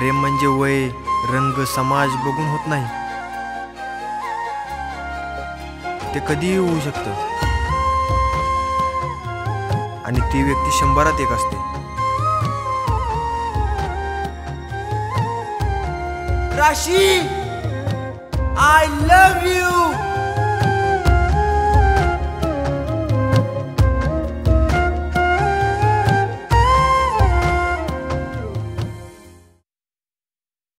प्रेम म्हणजे वय रंग समाज बघून होत नाही. ते कधीही होऊ शकतं. आणि ती व्यक्ती शंभरात एक असते. राशी आय लव्ह यू